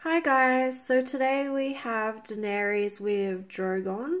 Hi guys, so today we have Daenerys with Drogon.